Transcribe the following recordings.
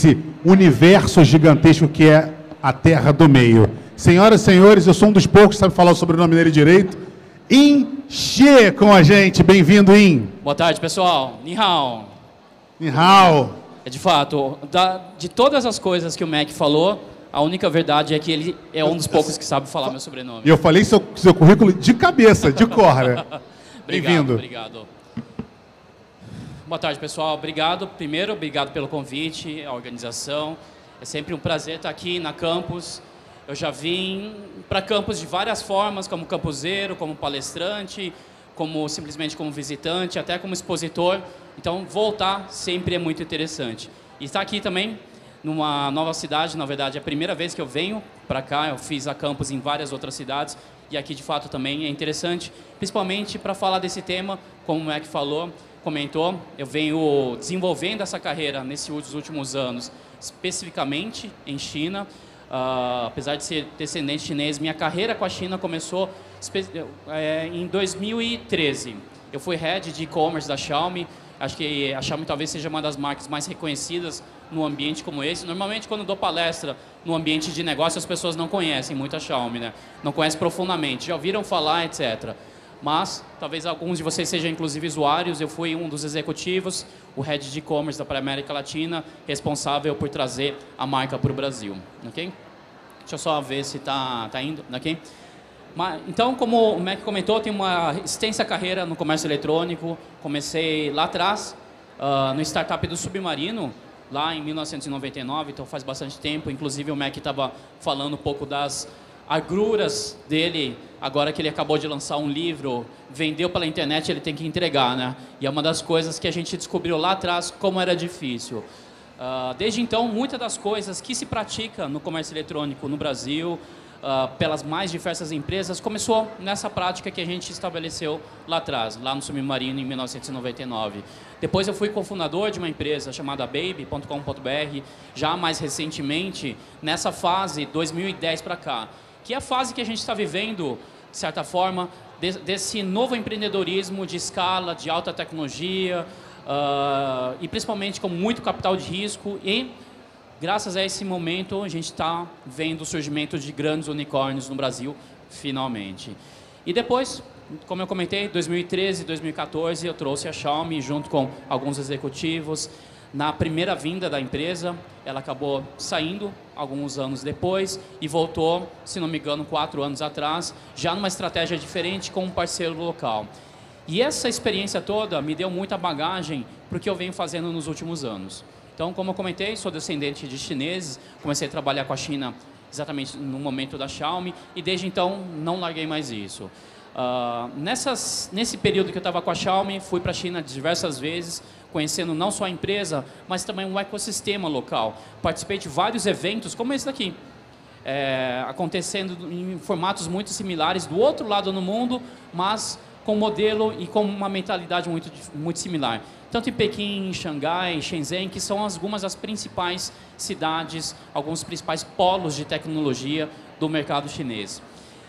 nesse universo gigantesco que é a Terra do Meio. Senhoras e senhores, eu sou um dos poucos que sabe falar o sobrenome dele direito. In Xie com a gente. Bem-vindo, In. Boa tarde, pessoal. Ni hao. Ni hao. É de fato, da, de todas as coisas que o Mac falou, a única verdade é que ele é um dos poucos que sabe falar meu sobrenome. E eu falei seu, seu currículo de cabeça, de cor, né? Bem-vindo. Obrigado. Boa tarde, pessoal. Obrigado. Primeiro, obrigado pelo convite, a organização. É sempre um prazer estar aqui na campus. Eu já vim para campus de várias formas, como campuseiro, como palestrante, como simplesmente como visitante, até como expositor. Então, voltar sempre é muito interessante. E estar aqui também numa nova cidade, na verdade, é a primeira vez que eu venho para cá. Eu fiz a campus em várias outras cidades e aqui de fato também é interessante, principalmente para falar desse tema, como o Mac falou, comentou, eu venho desenvolvendo essa carreira nesses últimos anos, especificamente em China. Uh, apesar de ser descendente chinês, minha carreira com a China começou é, em 2013. Eu fui head de e-commerce da Xiaomi. Acho que a Xiaomi talvez seja uma das marcas mais reconhecidas no ambiente como esse. Normalmente, quando dou palestra no ambiente de negócio, as pessoas não conhecem muito a Xiaomi, né? Não conhecem profundamente, já ouviram falar, etc. Mas, talvez alguns de vocês sejam inclusive usuários. Eu fui um dos executivos, o head de e-commerce da América Latina, responsável por trazer a marca para o Brasil. Ok? Deixa eu só ver se está tá indo. Ok? Então, como o Mac comentou, tenho uma extensa carreira no comércio eletrônico. Comecei lá atrás, uh, no startup do Submarino, lá em 1999, então faz bastante tempo. Inclusive, o Mac estava falando um pouco das agruras dele, agora que ele acabou de lançar um livro, vendeu pela internet, ele tem que entregar, né? E é uma das coisas que a gente descobriu lá atrás como era difícil. Uh, desde então, muitas das coisas que se pratica no comércio eletrônico no Brasil, uh, pelas mais diversas empresas, começou nessa prática que a gente estabeleceu lá atrás, lá no Submarino, em 1999. Depois eu fui cofundador de uma empresa chamada Baby.com.br, já mais recentemente, nessa fase, 2010 para cá, que é a fase que a gente está vivendo, de certa forma, desse novo empreendedorismo de escala, de alta tecnologia, uh, e principalmente com muito capital de risco e graças a esse momento, a gente está vendo o surgimento de grandes unicórnios no Brasil, finalmente. E depois, como eu comentei, 2013, 2014, eu trouxe a Xiaomi junto com alguns executivos. Na primeira vinda da empresa, ela acabou saindo alguns anos depois e voltou, se não me engano, quatro anos atrás, já numa estratégia diferente com um parceiro local. E essa experiência toda me deu muita bagagem para o que eu venho fazendo nos últimos anos. Então, como eu comentei, sou descendente de chineses, comecei a trabalhar com a China exatamente no momento da Xiaomi e desde então não larguei mais isso. Uh, nessas, nesse período que eu estava com a Xiaomi, fui para a China diversas vezes, conhecendo não só a empresa, mas também o ecossistema local. Participei de vários eventos, como esse daqui, é, acontecendo em formatos muito similares do outro lado do mundo, mas com modelo e com uma mentalidade muito, muito similar tanto em Pequim, em Xangai, Shenzhen, que são algumas das principais cidades, alguns principais polos de tecnologia do mercado chinês.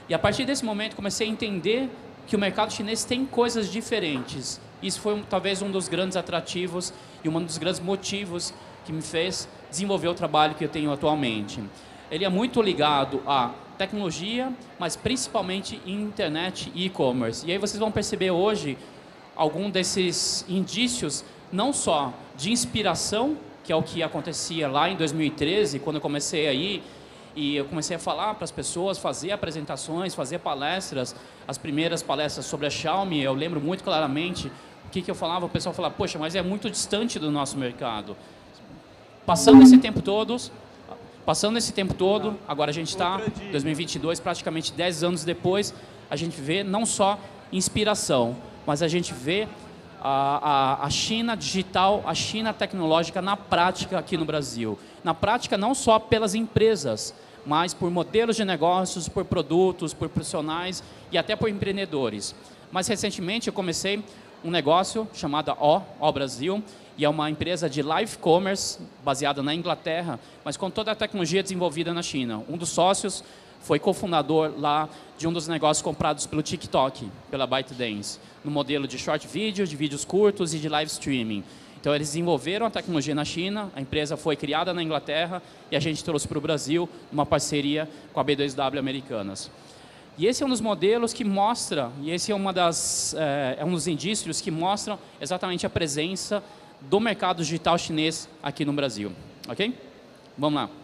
E a partir desse momento comecei a entender que o mercado chinês tem coisas diferentes. Isso foi talvez um dos grandes atrativos e um dos grandes motivos que me fez desenvolver o trabalho que eu tenho atualmente. Ele é muito ligado à tecnologia, mas principalmente internet e e-commerce. E aí vocês vão perceber hoje algum desses indícios, não só de inspiração, que é o que acontecia lá em 2013, quando eu comecei aí, e eu comecei a falar para as pessoas, fazer apresentações, fazer palestras, as primeiras palestras sobre a Xiaomi, eu lembro muito claramente o que, que eu falava, o pessoal falava, poxa, mas é muito distante do nosso mercado. Passando esse tempo todo, passando esse tempo todo, agora a gente está, 2022, praticamente 10 anos depois, a gente vê não só inspiração, mas a gente vê a, a, a, China digital, a China tecnológica na prática aqui no Brasil. Na prática, não só pelas empresas, mas por modelos de negócios, por produtos, por profissionais e até por empreendedores. Mais recentemente, eu comecei um negócio chamado O, O Brasil, e é uma empresa de live commerce baseada na Inglaterra, mas com toda a tecnologia desenvolvida na China. Um dos sócios foi cofundador lá de um dos negócios comprados pelo TikTok, pela ByteDance, no modelo de short video, de vídeos curtos e de live streaming. Então, eles desenvolveram a tecnologia na China, a empresa foi criada na Inglaterra e a gente trouxe para o Brasil uma parceria com a B2W Americanas. E esse é um dos modelos que mostra, e esse é, uma das, é, é um dos indícios que mostram exatamente a presença do mercado digital chinês aqui no Brasil. Ok? Vamos lá.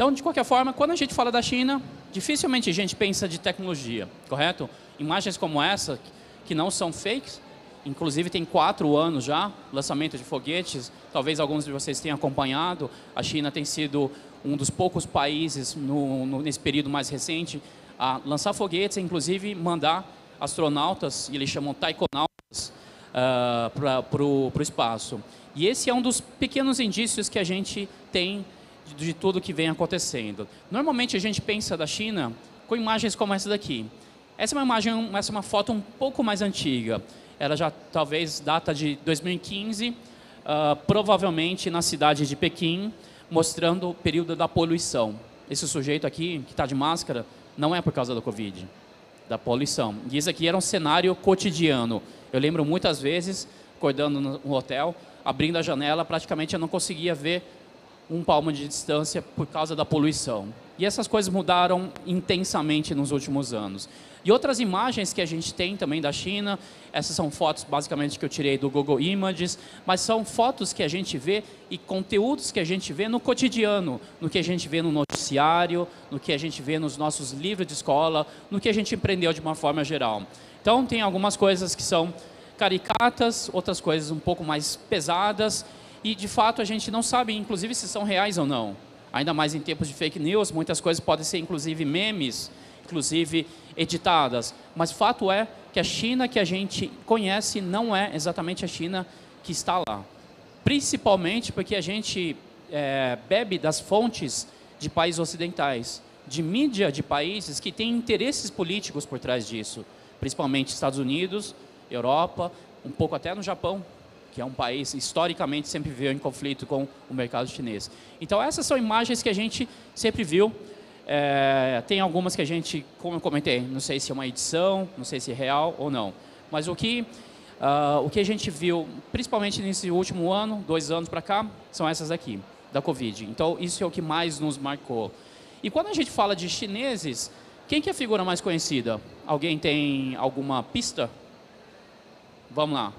Então, de qualquer forma, quando a gente fala da China, dificilmente a gente pensa de tecnologia, correto? Imagens como essa, que não são fakes, Inclusive tem quatro anos já, lançamento de foguetes, talvez alguns de vocês tenham acompanhado. A China tem sido um dos poucos países no, no, nesse período mais recente a lançar foguetes, inclusive mandar astronautas, e eles chamam taikonautas, uh, para o espaço. E esse é um dos pequenos indícios que a gente tem de, de tudo que vem acontecendo. Normalmente a gente pensa da China com imagens como essa daqui. Essa é uma imagem, essa é uma foto um pouco mais antiga ela já talvez data de 2015, uh, ah, provavelmente na cidade de Pequim, mostrando o período da poluição. Esse sujeito aqui, que está de máscara, não é por causa da Covid, da poluição. E isso aqui era um cenário cotidiano. Eu lembro muitas vezes, acordando no hotel, abrindo a janela, praticamente eu não conseguia ver um palmo de distância por causa da poluição. E essas coisas mudaram intensamente nos últimos anos. E outras imagens que a gente tem também da China, essas são fotos basicamente que eu tirei do Google Images, mas são fotos que a gente vê e conteúdos que a gente vê no cotidiano, no que a gente vê no noticiário, no que a gente vê nos nossos livros de escola, no que a gente empreendeu de uma forma geral. Então, tem algumas coisas que são caricatas, outras coisas um pouco mais pesadas, e de fato a gente não sabe, inclusive, se são reais ou não. Ainda mais em tempos de fake news, muitas coisas podem ser, inclusive, memes, inclusive editadas. Mas fato é que a China que a gente conhece não é exatamente a China que está lá. Principalmente porque a gente é, bebe das fontes de países ocidentais, de mídia de países que têm interesses políticos por trás disso, principalmente Estados Unidos, Europa, um pouco até no Japão, que é um país historicamente sempre viveu em conflito com o mercado chinês. Então essas são imagens que a gente sempre viu é, tem algumas que a gente, como eu comentei, não sei se é uma edição, não sei se é real ou não. Mas o que, uh, o que a gente viu, principalmente nesse último ano, dois anos para cá, são essas aqui, da Covid. Então, isso é o que mais nos marcou. E quando a gente fala de chineses, quem que é a figura mais conhecida? Alguém tem alguma pista? Vamos lá.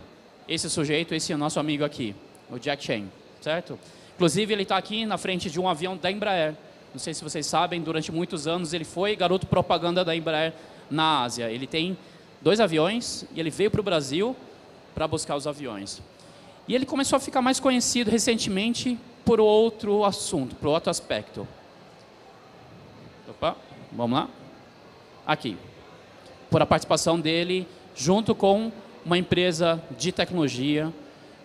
Esse sujeito, esse nosso amigo aqui, o Jack Chen, certo? Inclusive, ele está aqui na frente de um avião da Embraer. Não sei se vocês sabem, durante muitos anos ele foi garoto propaganda da Embraer na Ásia. Ele tem dois aviões e ele veio para o Brasil para buscar os aviões. E ele começou a ficar mais conhecido recentemente por outro assunto, por outro aspecto. Opa, vamos lá? Aqui. Por a participação dele junto com uma empresa de tecnologia,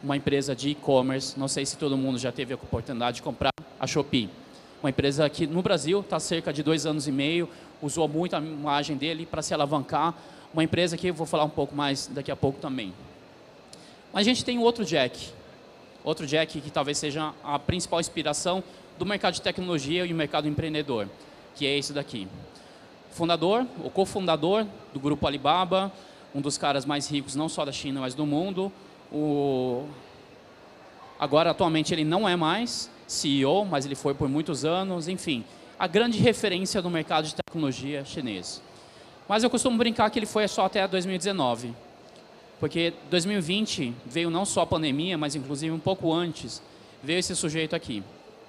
uma empresa de e-commerce. Não sei se todo mundo já teve a oportunidade de comprar a Shopee uma empresa que no Brasil está cerca de dois anos e meio, usou muito a imagem dele para se alavancar. Uma empresa que eu vou falar um pouco mais daqui a pouco também. Mas a gente tem outro Jack, outro Jack que talvez seja a principal inspiração do mercado de tecnologia e o mercado empreendedor, que é esse daqui. Fundador, o cofundador do grupo Alibaba, um dos caras mais ricos não só da China, mas do mundo. O... Agora, atualmente, ele não é mais, CEO, mas ele foi por muitos anos, enfim, a grande referência do mercado de tecnologia chinês. Mas eu costumo brincar que ele foi só até 2019, porque 2020 veio não só a pandemia, mas inclusive um pouco antes, veio esse sujeito aqui,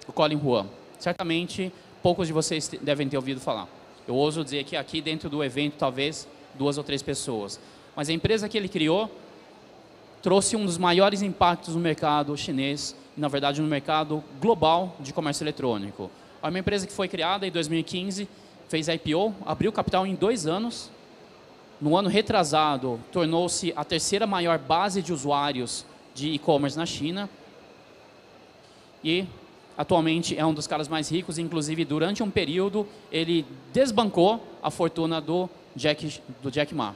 o Colin Huan. Certamente poucos de vocês devem ter ouvido falar. Eu ouso dizer que aqui dentro do evento talvez duas ou três pessoas. Mas a empresa que ele criou trouxe um dos maiores impactos no mercado chinês na verdade, no mercado global de comércio eletrônico. É uma empresa que foi criada em 2015, fez IPO, abriu capital em dois anos. No ano retrasado, tornou-se a terceira maior base de usuários de e-commerce na China. E atualmente é um dos caras mais ricos, inclusive durante um período ele desbancou a fortuna do Jack, do Jack Ma,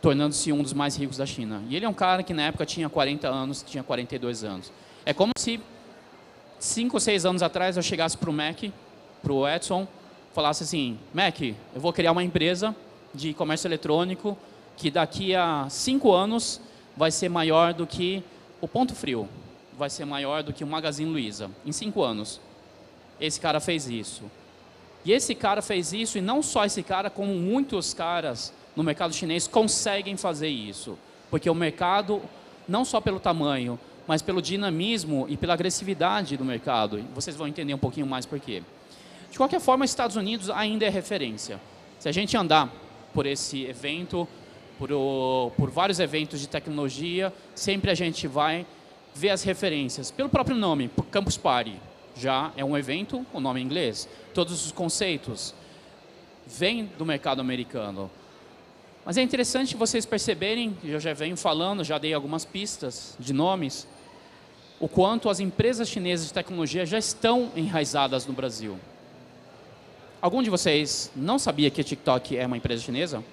tornando-se um dos mais ricos da China. E ele é um cara que na época tinha 40 anos, tinha 42 anos. É como se cinco ou seis anos atrás eu chegasse para o Mac, para o Edson, falasse assim, Mac, eu vou criar uma empresa de comércio eletrônico que daqui a cinco anos vai ser maior do que o Ponto Frio vai ser maior do que o Magazine Luiza em cinco anos. Esse cara fez isso. E esse cara fez isso, e não só esse cara, como muitos caras no mercado chinês conseguem fazer isso. Porque o mercado, não só pelo tamanho, mas pelo dinamismo e pela agressividade do mercado. Vocês vão entender um pouquinho mais por quê. De qualquer forma, os Estados Unidos ainda é referência. Se a gente andar por esse evento, por, o, por vários eventos de tecnologia, sempre a gente vai ver as referências. Pelo próprio nome, Campus Party, já é um evento, o nome em inglês. Todos os conceitos vêm do mercado americano. Mas é interessante vocês perceberem, eu já venho falando, já dei algumas pistas de nomes, o quanto as empresas chinesas de tecnologia já estão enraizadas no Brasil. Algum de vocês não sabia que a TikTok é uma empresa chinesa?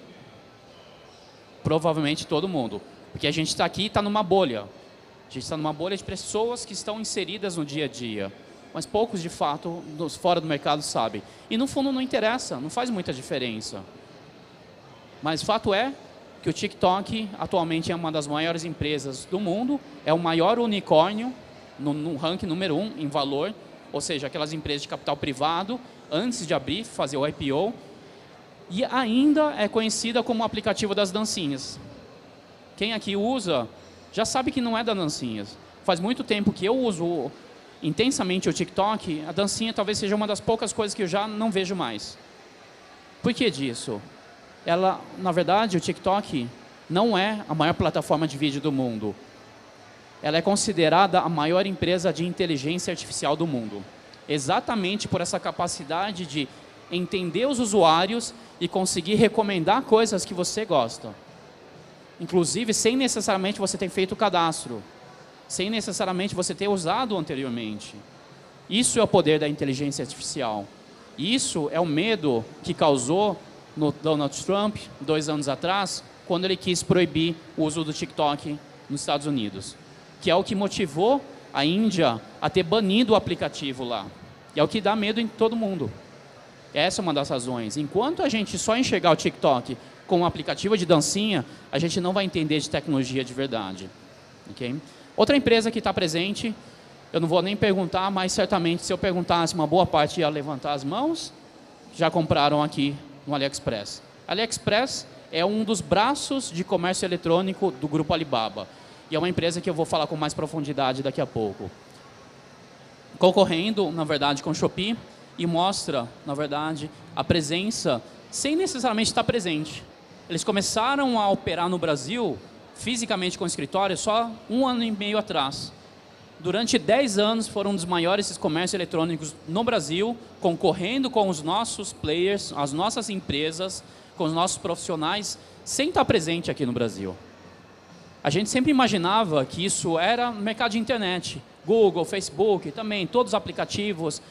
Provavelmente todo mundo. Porque a gente está aqui e está numa bolha. A gente está numa bolha de pessoas que estão inseridas no dia a dia. Mas poucos, de fato, fora do mercado sabem. E no fundo não interessa, não faz muita diferença. Mas fato é que o TikTok atualmente é uma das maiores empresas do mundo, é o maior unicórnio no, no ranking número um em valor, ou seja, aquelas empresas de capital privado antes de abrir, fazer o IPO, e ainda é conhecida como o aplicativo das dancinhas. Quem aqui usa já sabe que não é da dancinhas. Faz muito tempo que eu uso intensamente o TikTok, a dancinha talvez seja uma das poucas coisas que eu já não vejo mais. Por que disso? Ela, na verdade, o TikTok não é a maior plataforma de vídeo do mundo. Ela é considerada a maior empresa de inteligência artificial do mundo exatamente por essa capacidade de entender os usuários e conseguir recomendar coisas que você gosta. Inclusive, sem necessariamente você ter feito o cadastro, sem necessariamente você ter usado anteriormente. Isso é o poder da inteligência artificial. Isso é o medo que causou no Donald Trump, dois anos atrás, quando ele quis proibir o uso do TikTok nos Estados Unidos. Que é o que motivou a Índia a ter banido o aplicativo lá. E é o que dá medo em todo mundo. Essa é uma das razões. Enquanto a gente só enxergar o TikTok como um aplicativo de dancinha, a gente não vai entender de tecnologia de verdade. Okay? Outra empresa que está presente, eu não vou nem perguntar, mas certamente se eu perguntasse, uma boa parte ia levantar as mãos, já compraram aqui no AliExpress. AliExpress é um dos braços de comércio eletrônico do grupo Alibaba. E é uma empresa que eu vou falar com mais profundidade daqui a pouco. Concorrendo, na verdade, com o Shopee e mostra, na verdade, a presença sem necessariamente estar presente. Eles começaram a operar no Brasil fisicamente com escritório só um ano e meio atrás. Durante 10 anos foram um dos maiores comércios eletrônicos no Brasil, concorrendo com os nossos players, as nossas empresas, com os nossos profissionais, sem estar presente aqui no Brasil. A gente sempre imaginava que isso era no mercado de internet. Google, Facebook, também, todos os aplicativos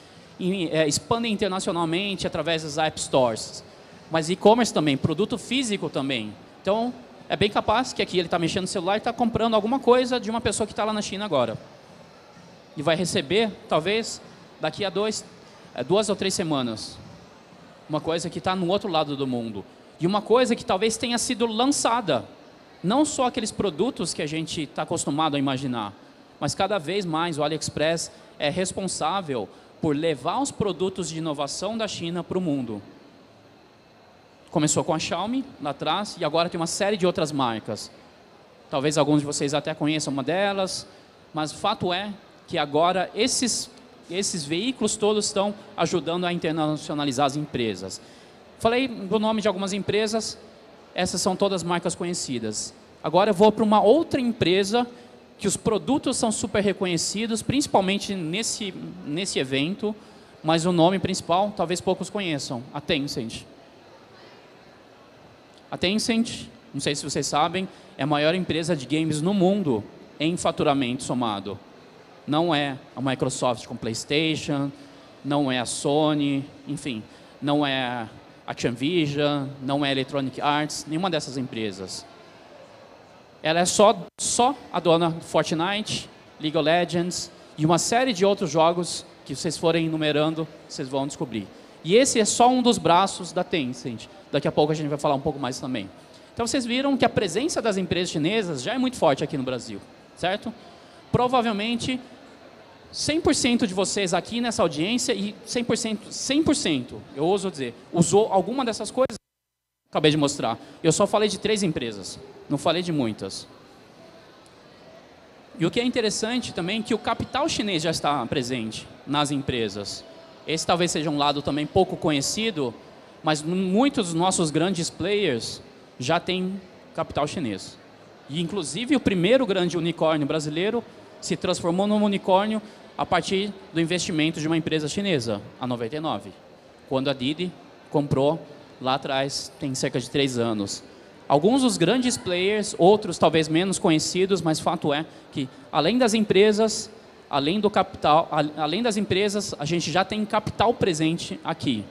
é, expandem internacionalmente através das App Stores. Mas e-commerce também, produto físico também. Então, é bem capaz que aqui ele está mexendo no celular e está comprando alguma coisa de uma pessoa que está lá na China agora. E vai receber, talvez, daqui a dois, é, duas ou três semanas. Uma coisa que está no outro lado do mundo. E uma coisa que talvez tenha sido lançada não só aqueles produtos que a gente está acostumado a imaginar, mas cada vez mais o AliExpress é responsável por levar os produtos de inovação da China para o mundo. Começou com a Xiaomi lá atrás e agora tem uma série de outras marcas. Talvez alguns de vocês até conheçam uma delas, mas o fato é que agora esses, esses veículos todos estão ajudando a internacionalizar as empresas. Falei do nome de algumas empresas, essas são todas marcas conhecidas. Agora eu vou para uma outra empresa que os produtos são super reconhecidos, principalmente nesse, nesse evento, mas o nome principal talvez poucos conheçam, a Tencent. A Tencent, não sei se vocês sabem, é a maior empresa de games no mundo em faturamento somado. Não é a Microsoft com PlayStation, não é a Sony, enfim, não é Activision, não é Electronic Arts, nenhuma dessas empresas. Ela é só, só a dona do Fortnite, League of Legends e uma série de outros jogos que vocês forem enumerando, vocês vão descobrir. E esse é só um dos braços da Tencent. Daqui a pouco a gente vai falar um pouco mais também. Então vocês viram que a presença das empresas chinesas já é muito forte aqui no Brasil, certo? provavelmente 100% de vocês aqui nessa audiência e 100%, 100%, eu ouso dizer, usou alguma dessas coisas que acabei de mostrar. Eu só falei de três empresas, não falei de muitas. E o que é interessante também é que o capital chinês já está presente nas empresas. Esse talvez seja um lado também pouco conhecido, mas muitos dos nossos grandes players já têm capital chinês. E inclusive o primeiro grande unicórnio brasileiro se transformou num unicórnio a partir do investimento de uma empresa chinesa, a 99, quando a Didi comprou lá atrás, tem cerca de três anos. Alguns dos grandes players, outros talvez menos conhecidos, mas fato é que além das empresas, além do capital, além das empresas, a gente já tem capital presente aqui.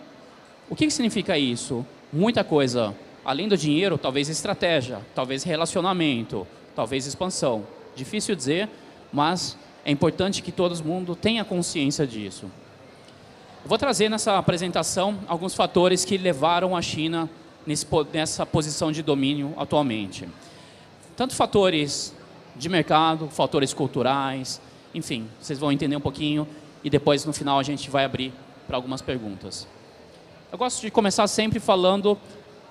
O que, que significa isso? Muita coisa. Além do dinheiro, talvez estratégia, talvez relacionamento, talvez expansão. Difícil dizer, mas é importante que todo mundo tenha consciência disso. Eu vou trazer nessa apresentação alguns fatores que levaram a China nessa posição de domínio atualmente. Tanto fatores de mercado, fatores culturais, enfim, vocês vão entender um pouquinho e depois no final a gente vai abrir para algumas perguntas. Eu gosto de começar sempre falando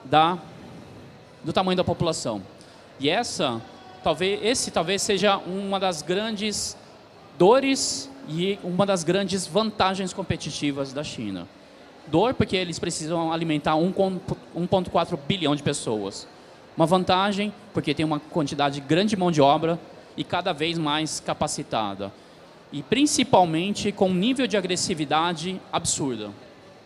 da, do tamanho da população. E essa, talvez, esse talvez seja uma das grandes dores e uma das grandes vantagens competitivas da China. Dor porque eles precisam alimentar 1,4 bilhão de pessoas. Uma vantagem porque tem uma quantidade grande de mão de obra e cada vez mais capacitada. E principalmente com um nível de agressividade absurda.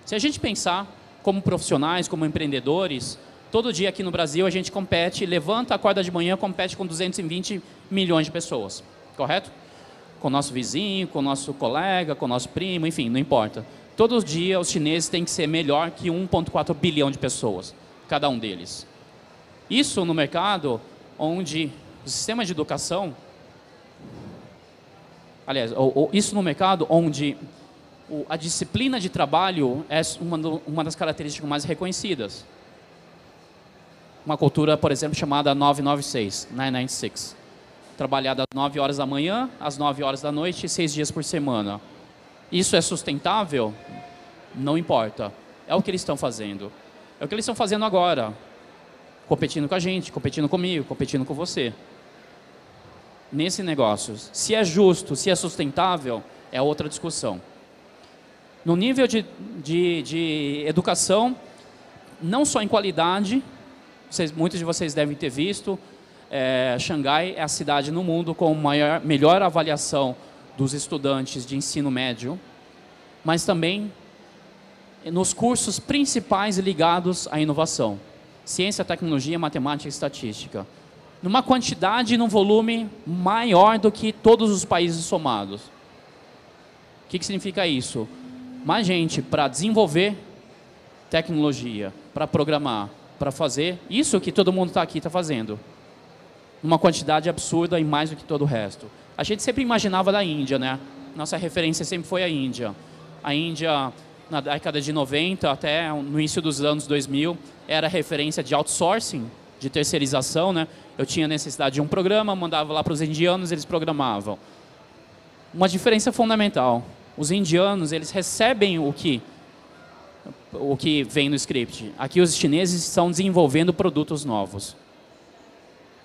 Se a gente pensar como profissionais, como empreendedores, todo dia aqui no Brasil a gente compete, levanta, acorda de manhã, compete com 220 milhões de pessoas. Correto? Com o nosso vizinho, com o nosso colega, com o nosso primo, enfim, não importa. Todos os dias os chineses têm que ser melhor que 1,4 bilhão de pessoas, cada um deles. Isso no mercado onde o sistema de educação, aliás, isso no mercado onde a disciplina de trabalho é uma, uma das características mais reconhecidas. Uma cultura, por exemplo, chamada 996, 996. Trabalhada às 9 horas da manhã, às 9 horas da noite, seis dias por semana. Isso é sustentável? Não importa. É o que eles estão fazendo. É o que eles estão fazendo agora. Competindo com a gente, competindo comigo, competindo com você. Nesse negócio. Se é justo, se é sustentável, é outra discussão. No nível de, de, de educação, não só em qualidade, vocês, muitos de vocês devem ter visto, é, Xangai é a cidade no mundo com maior, melhor avaliação dos estudantes de ensino médio, mas também nos cursos principais ligados à inovação, ciência, tecnologia, matemática e estatística, numa quantidade e num volume maior do que todos os países somados. O que, que significa isso? Mais gente para desenvolver tecnologia, para programar, para fazer isso que todo mundo está aqui está fazendo, numa quantidade absurda e mais do que todo o resto. A gente sempre imaginava da Índia, né? Nossa referência sempre foi a Índia. A Índia, na década de 90 até no início dos anos 2000, era referência de outsourcing, de terceirização, né? Eu tinha necessidade de um programa, mandava lá para os indianos, eles programavam. Uma diferença fundamental. Os indianos, eles recebem o que o que vem no script. Aqui os chineses estão desenvolvendo produtos novos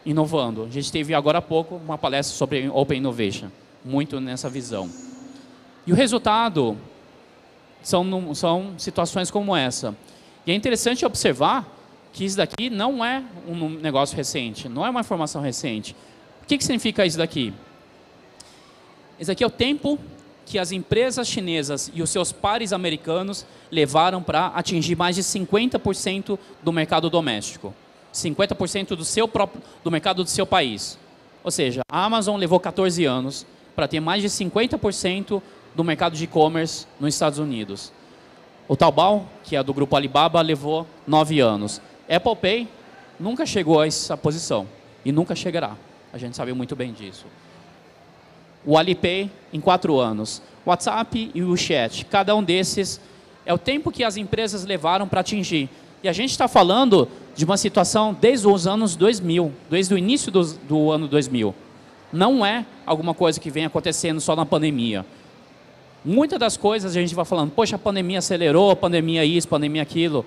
inovando. A gente teve agora há pouco uma palestra sobre Open Innovation, muito nessa visão. E o resultado são, são situações como essa. E é interessante observar que isso daqui não é um negócio recente, não é uma informação recente. O que, que significa isso daqui? Isso aqui é o tempo que as empresas chinesas e os seus pares americanos levaram para atingir mais de 50% do mercado doméstico. 50% do, seu próprio, do mercado do seu país. Ou seja, a Amazon levou 14 anos para ter mais de 50% do mercado de e-commerce nos Estados Unidos. O Taobao, que é do grupo Alibaba, levou 9 anos. Apple Pay nunca chegou a essa posição e nunca chegará. A gente sabe muito bem disso. O Alipay em 4 anos. WhatsApp e o Chat, cada um desses é o tempo que as empresas levaram para atingir. E a gente está falando de uma situação desde os anos 2000, desde o início do, do ano 2000. Não é alguma coisa que vem acontecendo só na pandemia. Muitas das coisas a gente vai falando, poxa, a pandemia acelerou, a pandemia isso, a pandemia aquilo.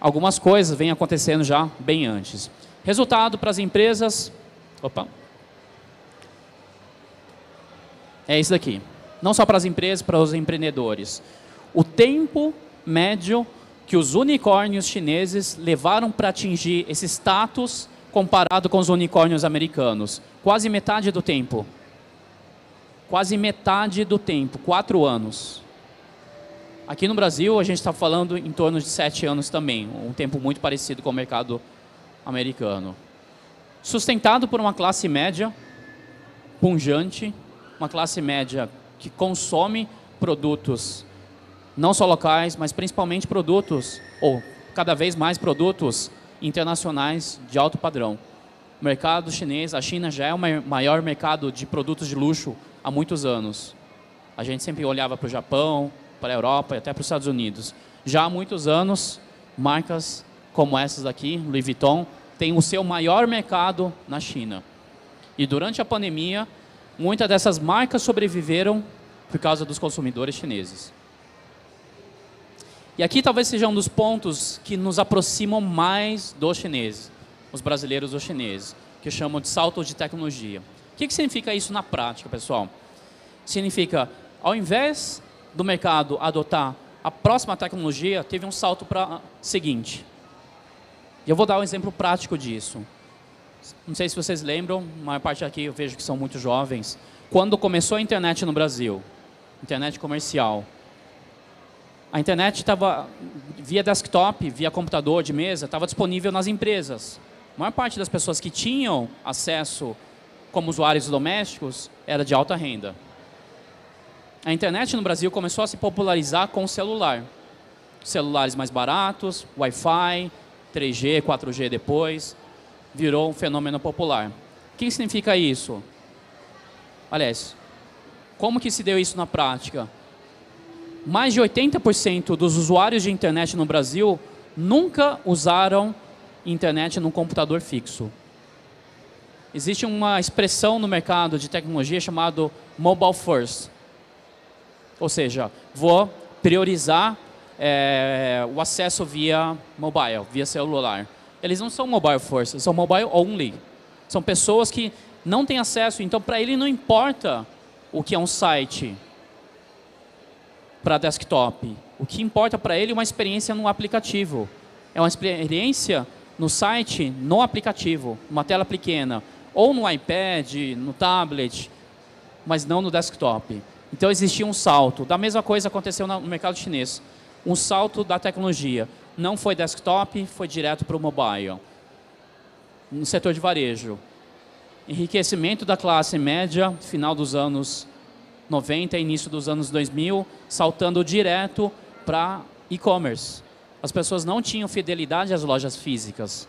Algumas coisas vêm acontecendo já bem antes. Resultado para as empresas. Opa. É isso daqui. Não só para as empresas, para os empreendedores. O tempo médio que os unicórnios chineses levaram para atingir esse status comparado com os unicórnios americanos. Quase metade do tempo. Quase metade do tempo, quatro anos. Aqui no Brasil, a gente está falando em torno de sete anos também, um tempo muito parecido com o mercado americano. Sustentado por uma classe média punjante, uma classe média que consome produtos não só locais, mas principalmente produtos, ou cada vez mais produtos internacionais de alto padrão. O mercado chinês, a China já é o maior mercado de produtos de luxo há muitos anos. A gente sempre olhava para o Japão, para a Europa e até para os Estados Unidos. Já há muitos anos, marcas como essas aqui, Louis Vuitton, têm o seu maior mercado na China. E durante a pandemia, muitas dessas marcas sobreviveram por causa dos consumidores chineses. E aqui talvez seja um dos pontos que nos aproximam mais dos chineses, os brasileiros dos chineses, que chamam de salto de tecnologia. O que, que significa isso na prática, pessoal? Significa, ao invés do mercado adotar a próxima tecnologia, teve um salto para a seguinte. E eu vou dar um exemplo prático disso. Não sei se vocês lembram, a maior parte aqui eu vejo que são muito jovens. Quando começou a internet no Brasil, internet comercial, a internet estava via desktop, via computador de mesa, estava disponível nas empresas. A maior parte das pessoas que tinham acesso como usuários domésticos era de alta renda. A internet no Brasil começou a se popularizar com o celular. Celulares mais baratos, Wi-Fi, 3G, 4G depois, virou um fenômeno popular. O que significa isso? Aliás, como que se deu isso na prática? Mais de 80% dos usuários de internet no Brasil nunca usaram internet num computador fixo. Existe uma expressão no mercado de tecnologia chamado mobile first. Ou seja, vou priorizar é, o acesso via mobile, via celular. Eles não são mobile first, são mobile only. São pessoas que não têm acesso, então para ele não importa o que é um site, para desktop. O que importa para ele é uma experiência no aplicativo. É uma experiência no site, no aplicativo, uma tela pequena. Ou no iPad, no tablet, mas não no desktop. Então existia um salto. Da mesma coisa aconteceu no mercado chinês. Um salto da tecnologia. Não foi desktop, foi direto para o mobile. No setor de varejo. Enriquecimento da classe média, final dos anos 90, início dos anos 2000, saltando direto para e-commerce. As pessoas não tinham fidelidade às lojas físicas.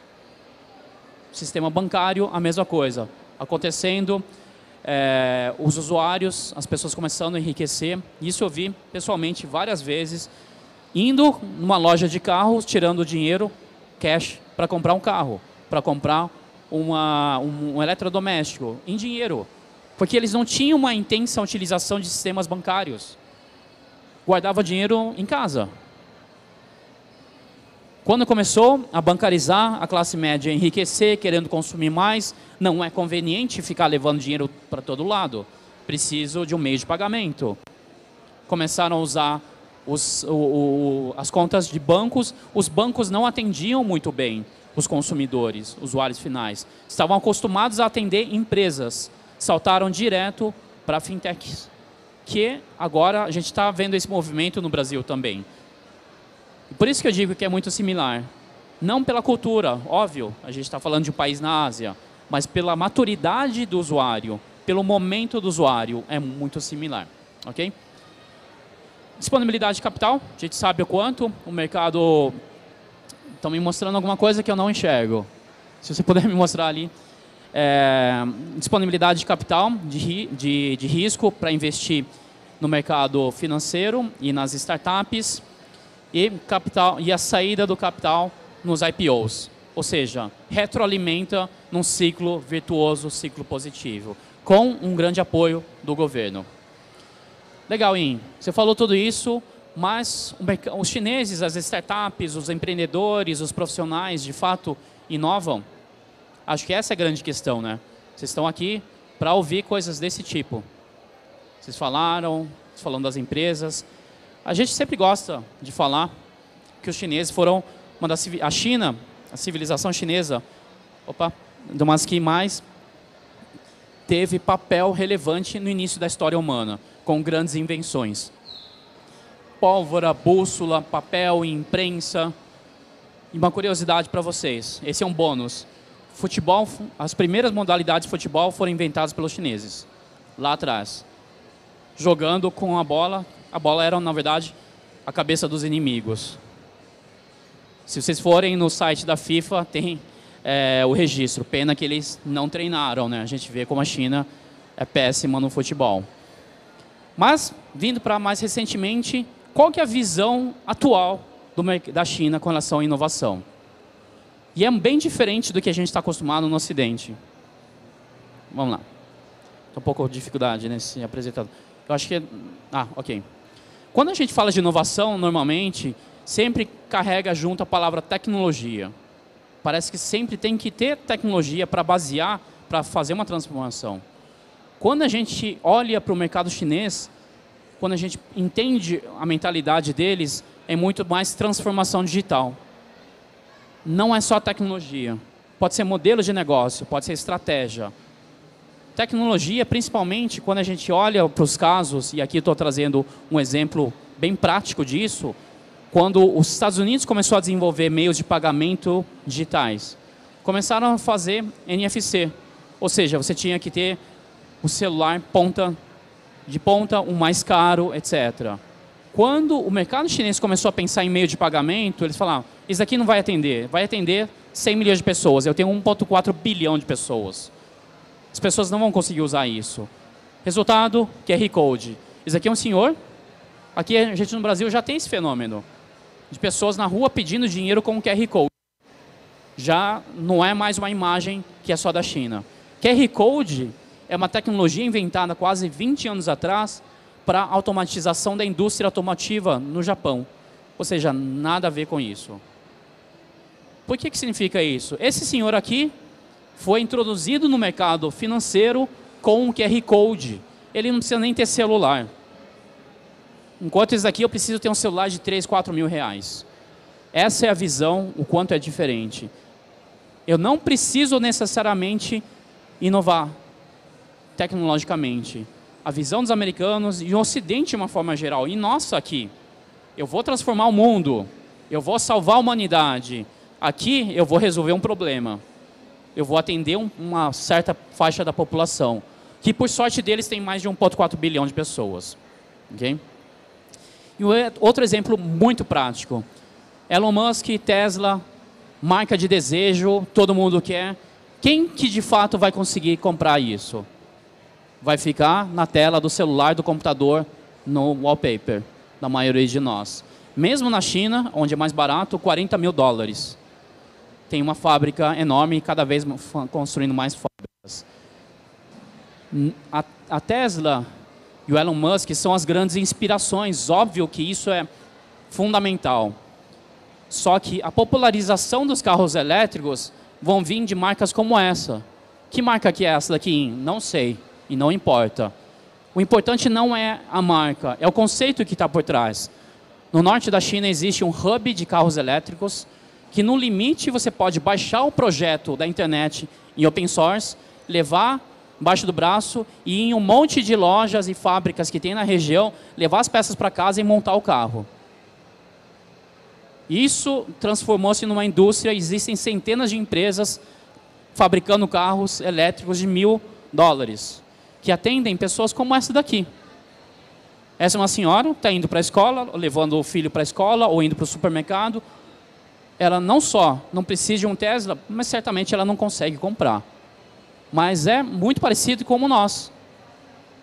Sistema bancário, a mesma coisa. Acontecendo, é, os usuários, as pessoas começando a enriquecer. Isso eu vi pessoalmente várias vezes, indo numa loja de carros, tirando dinheiro, cash, para comprar um carro, para comprar uma, um, um eletrodoméstico, em dinheiro porque eles não tinham uma intensa utilização de sistemas bancários. Guardava dinheiro em casa. Quando começou a bancarizar, a classe média enriquecer, querendo consumir mais, não é conveniente ficar levando dinheiro para todo lado. Preciso de um meio de pagamento. Começaram a usar os, o, o, as contas de bancos. Os bancos não atendiam muito bem os consumidores, usuários finais. Estavam acostumados a atender empresas saltaram direto para fintechs, que agora a gente está vendo esse movimento no Brasil também. E por isso que eu digo que é muito similar. Não pela cultura, óbvio, a gente está falando de um país na Ásia, mas pela maturidade do usuário, pelo momento do usuário, é muito similar. Ok? Disponibilidade de capital, a gente sabe o quanto, o mercado está me mostrando alguma coisa que eu não enxergo. Se você puder me mostrar ali é, disponibilidade de capital, de, de, de risco para investir no mercado financeiro e nas startups e, capital, e a saída do capital nos IPOs. Ou seja, retroalimenta num ciclo virtuoso, ciclo positivo. com um grande apoio do governo. Legal, In. Você falou tudo isso, mas os chineses, as startups, os empreendedores, os profissionais, de fato, inovam? Acho que essa é a grande questão, né? Vocês estão aqui para ouvir coisas desse tipo. Vocês falaram, falando das empresas. A gente sempre gosta de falar que os chineses foram uma das a China, a civilização chinesa, opa, de umas que mais teve papel relevante no início da história humana, com grandes invenções. Pólvora, bússola, papel, imprensa. E uma curiosidade para vocês, esse é um bônus. Futebol, as primeiras modalidades de futebol foram inventadas pelos chineses, lá atrás. Jogando com a bola, a bola era, na verdade, a cabeça dos inimigos. Se vocês forem no site da FIFA, tem é, o registro. Pena que eles não treinaram, né? A gente vê como a China é péssima no futebol. Mas, vindo para mais recentemente, qual que é a visão atual do, da China com relação à inovação? E é bem diferente do que a gente está acostumado no Ocidente. Vamos lá. Estou um pouco de dificuldade nesse apresentado. Eu acho que... Ah, ok. Quando a gente fala de inovação, normalmente, sempre carrega junto a palavra tecnologia. Parece que sempre tem que ter tecnologia para basear, para fazer uma transformação. Quando a gente olha para o mercado chinês, quando a gente entende a mentalidade deles, é muito mais transformação digital. Não é só tecnologia. Pode ser modelo de negócio, pode ser estratégia. Tecnologia, principalmente quando a gente olha para os casos, e aqui estou trazendo um exemplo bem prático disso, quando os Estados Unidos começou a desenvolver meios de pagamento digitais, começaram a fazer NFC, ou seja, você tinha que ter o celular ponta de ponta, um mais caro, etc. Quando o mercado chinês começou a pensar em meio de pagamento, eles falaram: isso aqui não vai atender, vai atender 100 milhões de pessoas. Eu tenho 1,4 bilhão de pessoas. As pessoas não vão conseguir usar isso. Resultado: QR Code. Isso aqui é um senhor. Aqui a gente no Brasil já tem esse fenômeno de pessoas na rua pedindo dinheiro com QR Code. Já não é mais uma imagem que é só da China. QR Code é uma tecnologia inventada quase 20 anos atrás para automatização da indústria automotiva no Japão. Ou seja, nada a ver com isso. Por que, que significa isso? Esse senhor aqui foi introduzido no mercado financeiro com um QR Code. Ele não precisa nem ter celular. Enquanto esse daqui eu preciso ter um celular de 3, 4 mil reais. Essa é a visão, o quanto é diferente. Eu não preciso necessariamente inovar tecnologicamente. A visão dos americanos e o Ocidente de uma forma geral, e nossa aqui, eu vou transformar o mundo, eu vou salvar a humanidade. Aqui eu vou resolver um problema. Eu vou atender um, uma certa faixa da população, que por sorte deles tem mais de 1,4 bilhão de pessoas. E outro exemplo muito prático. Elon Musk, Tesla, marca de desejo, todo mundo quer. Quem que de fato vai conseguir comprar isso? Vai ficar na tela do celular, do computador, no wallpaper, da maioria de nós. Mesmo na China, onde é mais barato, 40 mil dólares. Tem uma fábrica enorme, cada vez construindo mais fábricas. A Tesla e o Elon Musk são as grandes inspirações. Óbvio que isso é fundamental. Só que a popularização dos carros elétricos vão vir de marcas como essa. Que marca que é essa daqui? Não sei e não importa. O importante não é a marca, é o conceito que está por trás. No norte da China existe um hub de carros elétricos que no limite você pode baixar o projeto da internet em open source, levar embaixo do braço e em um monte de lojas e fábricas que tem na região, levar as peças para casa e montar o carro. Isso transformou-se numa indústria, existem centenas de empresas fabricando carros elétricos de mil dólares, que atendem pessoas como essa daqui. Essa é uma senhora, está indo para a escola, levando o filho para a escola ou indo para o supermercado. Ela não só não precisa de um Tesla, mas certamente ela não consegue comprar mas é muito parecido como nós.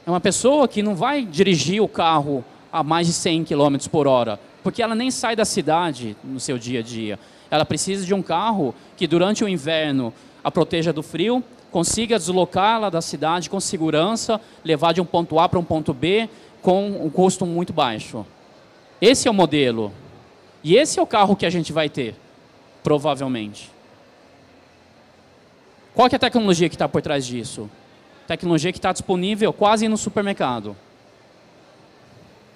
É uma pessoa que não vai dirigir o carro a mais de 100 km por hora, porque ela nem sai da cidade no seu dia a dia. Ela precisa de um carro que durante o inverno a proteja do frio, consiga deslocá-la da cidade com segurança, levar de um ponto A para um ponto B com um custo muito baixo. Esse é o modelo. E esse é o carro que a gente vai ter, provavelmente. Qual é a tecnologia que está por trás disso? Tecnologia que está disponível quase no supermercado.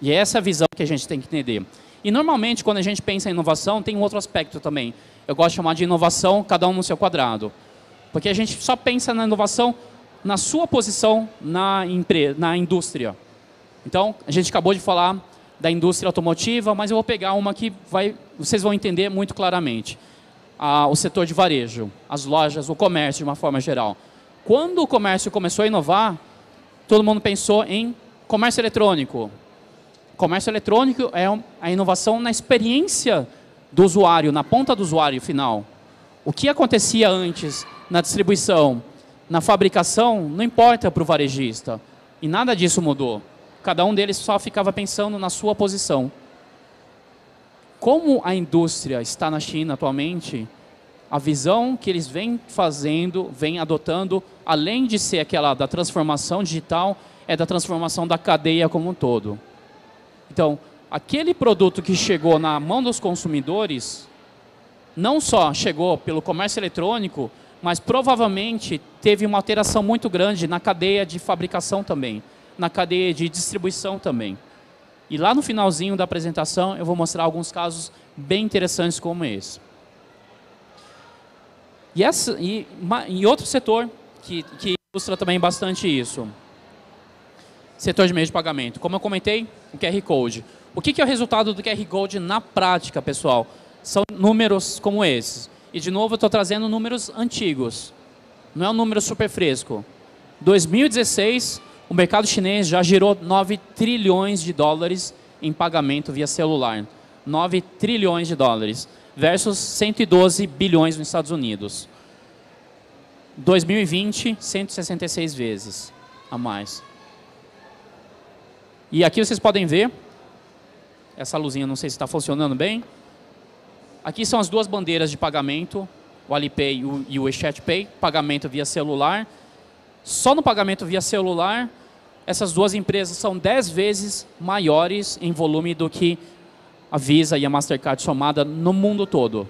E é essa a visão que a gente tem que entender. E normalmente, quando a gente pensa em inovação, tem um outro aspecto também. Eu gosto de chamar de inovação, cada um no seu quadrado. Porque a gente só pensa na inovação na sua posição na, na indústria. Então, a gente acabou de falar da indústria automotiva, mas eu vou pegar uma que vai, vocês vão entender muito claramente. Ah, o setor de varejo, as lojas, o comércio de uma forma geral. Quando o comércio começou a inovar, todo mundo pensou em comércio eletrônico. Comércio eletrônico é a inovação na experiência do usuário, na ponta do usuário final. O que acontecia antes na distribuição, na fabricação, não importa para o varejista. E nada disso mudou. Cada um deles só ficava pensando na sua posição. Como a indústria está na China atualmente, a visão que eles vêm fazendo, vêm adotando, além de ser aquela da transformação digital, é da transformação da cadeia como um todo. Então, aquele produto que chegou na mão dos consumidores, não só chegou pelo comércio eletrônico, mas provavelmente teve uma alteração muito grande na cadeia de fabricação também, na cadeia de distribuição também. E lá no finalzinho da apresentação eu vou mostrar alguns casos bem interessantes como esse. E, essa, e, e outro setor que, que ilustra também bastante isso, setor de meio de pagamento. Como eu comentei, o QR Code. O que, que é o resultado do QR Code na prática, pessoal? São números como esses. E, de novo, eu estou trazendo números antigos. Não é um número super fresco. 2016, o mercado chinês já gerou 9 trilhões de dólares em pagamento via celular. 9 trilhões de dólares. Versus 112 bilhões nos Estados Unidos. 2020, 166 vezes a mais. E aqui vocês podem ver, essa luzinha não sei se está funcionando bem. Aqui são as duas bandeiras de pagamento, o Alipay e o WeChat Pay, pagamento via celular. Só no pagamento via celular, essas duas empresas são 10 vezes maiores em volume do que a Visa e a Mastercard somada no mundo todo.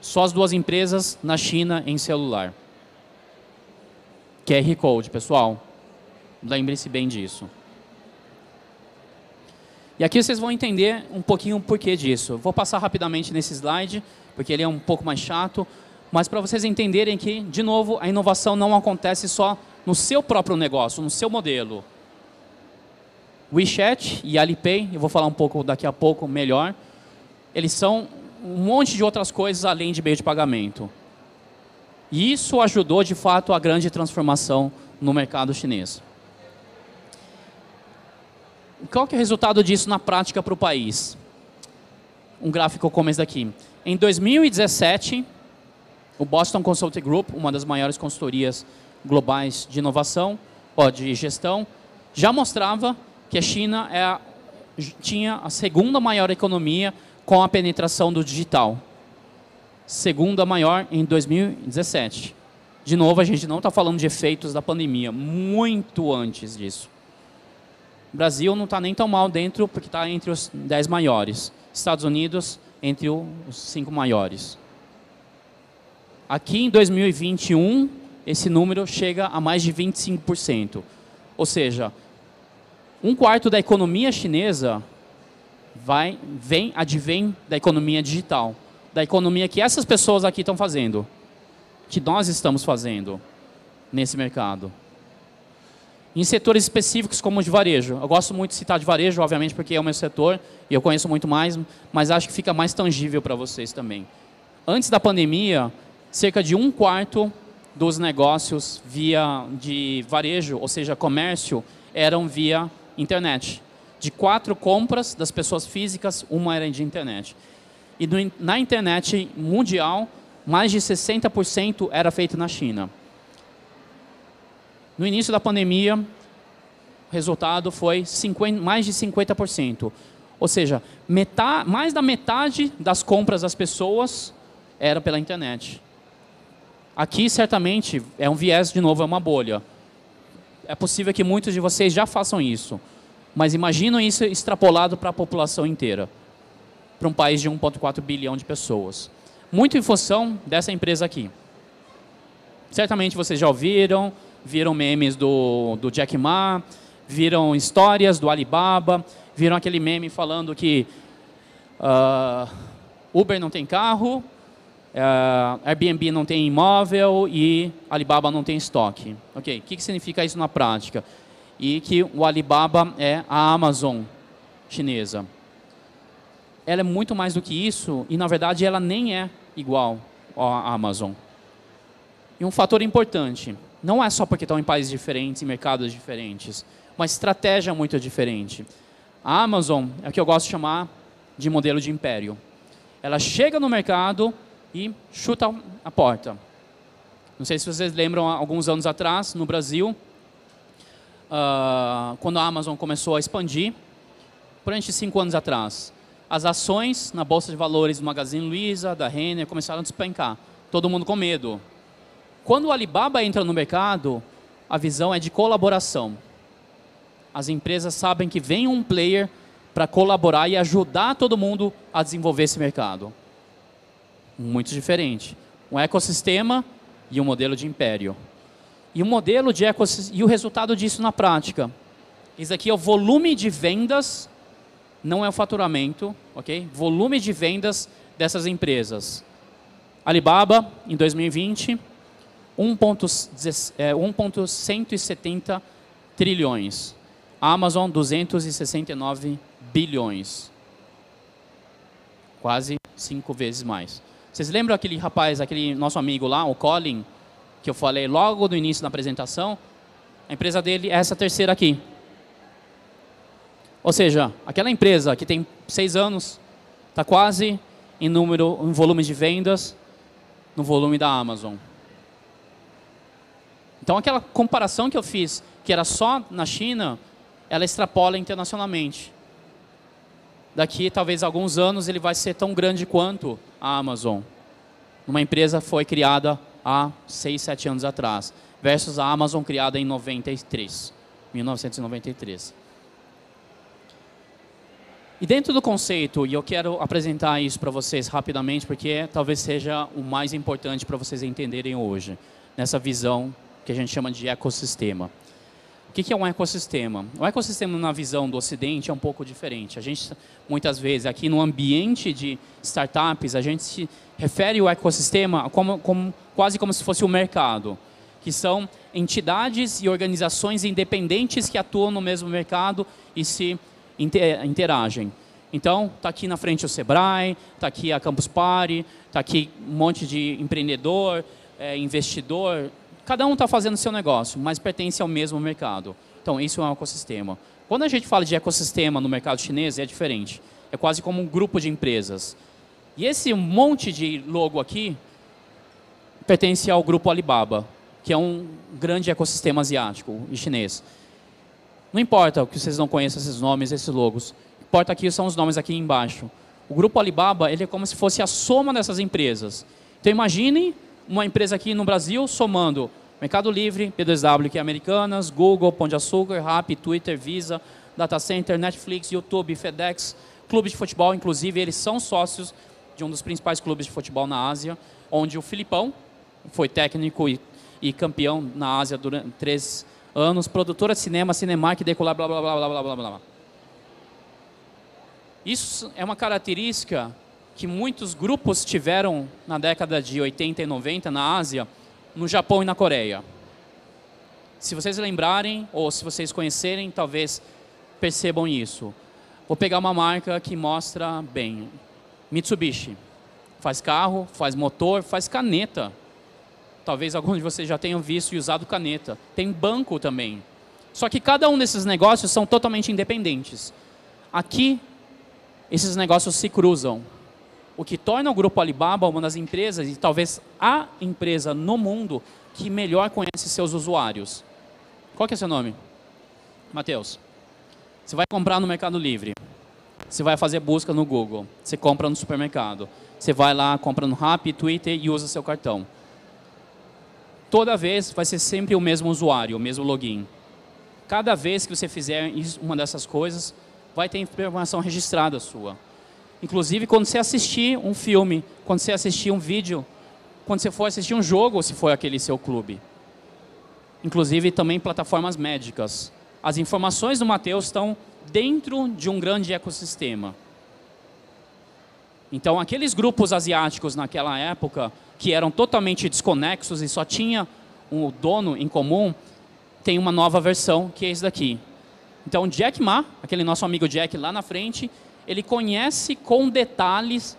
Só as duas empresas na China em celular. QR Code, pessoal. Lembre-se bem disso. E aqui vocês vão entender um pouquinho o porquê disso. Vou passar rapidamente nesse slide, porque ele é um pouco mais chato, mas para vocês entenderem que, de novo, a inovação não acontece só no seu próprio negócio, no seu modelo. WeChat e Alipay, eu vou falar um pouco daqui a pouco melhor, eles são um monte de outras coisas além de meio de pagamento. E isso ajudou, de fato, a grande transformação no mercado chinês. Qual que é o resultado disso na prática para o país? Um gráfico como esse daqui. Em 2017, o Boston Consulting Group, uma das maiores consultorias globais de inovação, ou de gestão, já mostrava que a China é a, tinha a segunda maior economia com a penetração do digital. Segunda maior em 2017. De novo, a gente não está falando de efeitos da pandemia, muito antes disso. O Brasil não está nem tão mal dentro, porque está entre os 10 maiores. Estados Unidos, entre os 5 maiores. Aqui em 2021, esse número chega a mais de 25%. Ou seja, um quarto da economia chinesa vai, vem, advém da economia digital. Da economia que essas pessoas aqui estão fazendo. Que nós estamos fazendo nesse mercado em setores específicos como o de varejo. Eu gosto muito de citar de varejo, obviamente, porque é o meu setor e eu conheço muito mais, mas acho que fica mais tangível para vocês também. Antes da pandemia, cerca de um quarto dos negócios via de varejo, ou seja, comércio, eram via internet. De quatro compras das pessoas físicas, uma era de internet. E na internet mundial, mais de 60% era feito na China. No início da pandemia, o resultado foi 50, mais de 50%. Ou seja, metade, mais da metade das compras das pessoas era pela internet. Aqui, certamente, é um viés, de novo, é uma bolha. É possível que muitos de vocês já façam isso. Mas imaginem isso extrapolado para a população inteira. Para um país de 1,4 bilhão de pessoas. Muito em função dessa empresa aqui. Certamente vocês já ouviram, viram memes do, do Jack Ma, viram histórias do Alibaba, viram aquele meme falando que uh, Uber não tem carro, uh, Airbnb não tem imóvel e Alibaba não tem estoque. Ok, o que, que significa isso na prática? E que o Alibaba é a Amazon chinesa. Ela é muito mais do que isso e, na verdade, ela nem é igual à Amazon. E um fator importante, não é só porque estão em países diferentes, em mercados diferentes, uma estratégia muito diferente. A Amazon é o que eu gosto de chamar de modelo de império. Ela chega no mercado e chuta a porta. Não sei se vocês lembram, alguns anos atrás, no Brasil, uh, quando a Amazon começou a expandir, por de cinco anos atrás, as ações na Bolsa de Valores do Magazine Luiza, da Renner, começaram a despencar. Todo mundo com medo. Quando o Alibaba entra no mercado, a visão é de colaboração. As empresas sabem que vem um player para colaborar e ajudar todo mundo a desenvolver esse mercado. Muito diferente. Um ecossistema e um modelo de império. E o modelo de ecossistema, e o resultado disso na prática. Isso aqui é o volume de vendas, não é o faturamento, ok? Volume de vendas dessas empresas. Alibaba, em 2020, 1,170 é, trilhões. Amazon, 269 bilhões. Quase cinco vezes mais. Vocês lembram aquele rapaz, aquele nosso amigo lá, o Colin, que eu falei logo no início da apresentação? A empresa dele é essa terceira aqui. Ou seja, aquela empresa que tem seis anos, está quase em número, em volume de vendas, no volume da Amazon. Então aquela comparação que eu fiz, que era só na China, ela extrapola internacionalmente. Daqui talvez alguns anos ele vai ser tão grande quanto a Amazon. Uma empresa foi criada há 6, 7 anos atrás, versus a Amazon criada em 93, 1993. E dentro do conceito, e eu quero apresentar isso para vocês rapidamente, porque talvez seja o mais importante para vocês entenderem hoje, nessa visão que a gente chama de ecossistema. O que é um ecossistema? O ecossistema, na visão do Ocidente, é um pouco diferente. A gente, muitas vezes, aqui no ambiente de startups, a gente se refere ao ecossistema como, como, quase como se fosse o um mercado, que são entidades e organizações independentes que atuam no mesmo mercado e se interagem. Então, está aqui na frente o Sebrae, está aqui a Campus Party, está aqui um monte de empreendedor, é, investidor, Cada um está fazendo seu negócio, mas pertence ao mesmo mercado. Então, isso é um ecossistema. Quando a gente fala de ecossistema no mercado chinês, é diferente. É quase como um grupo de empresas. E esse monte de logo aqui pertence ao grupo Alibaba, que é um grande ecossistema asiático e chinês. Não importa que vocês não conheçam esses nomes, esses logos. O que importa aqui são os nomes aqui embaixo. O grupo Alibaba ele é como se fosse a soma dessas empresas. Então imaginem uma empresa aqui no Brasil somando Mercado Livre, P2W, que é Americanas, Google, Pão de Açúcar, Rappi, Twitter, Visa, Data Center, Netflix, YouTube, FedEx, clubes de futebol, inclusive eles são sócios de um dos principais clubes de futebol na Ásia, onde o Filipão foi técnico e, e campeão na Ásia durante três anos, produtora de cinema, Cinemark, Decolar, blá, blá, blá, blá, blá, blá, blá. Isso é uma característica que muitos grupos tiveram na década de 80 e 90 na Ásia, no Japão e na Coreia. Se vocês lembrarem, ou se vocês conhecerem, talvez percebam isso. Vou pegar uma marca que mostra bem. Mitsubishi. Faz carro, faz motor, faz caneta. Talvez alguns de vocês já tenham visto e usado caneta. Tem banco também. Só que cada um desses negócios são totalmente independentes. Aqui, esses negócios se cruzam o que torna o Grupo Alibaba uma das empresas, e talvez a empresa no mundo, que melhor conhece seus usuários. Qual que é seu nome? Matheus. Você vai comprar no Mercado Livre. Você vai fazer busca no Google. Você compra no supermercado. Você vai lá, compra no Rappi, Twitter e usa seu cartão. toda vez vai ser sempre o mesmo usuário, o mesmo login. Cada vez que você fizer uma dessas coisas, vai ter informação registrada sua. Inclusive, quando você assistir um filme, quando você assistir um vídeo, quando você for assistir um jogo, se for aquele seu clube. Inclusive, também plataformas médicas. As informações do Mateus estão dentro de um grande ecossistema. Então, aqueles grupos asiáticos naquela época, que eram totalmente desconexos e só tinha um dono em comum, tem uma nova versão, que é esse daqui. Então, Jack Ma, aquele nosso amigo Jack lá na frente, ele conhece com detalhes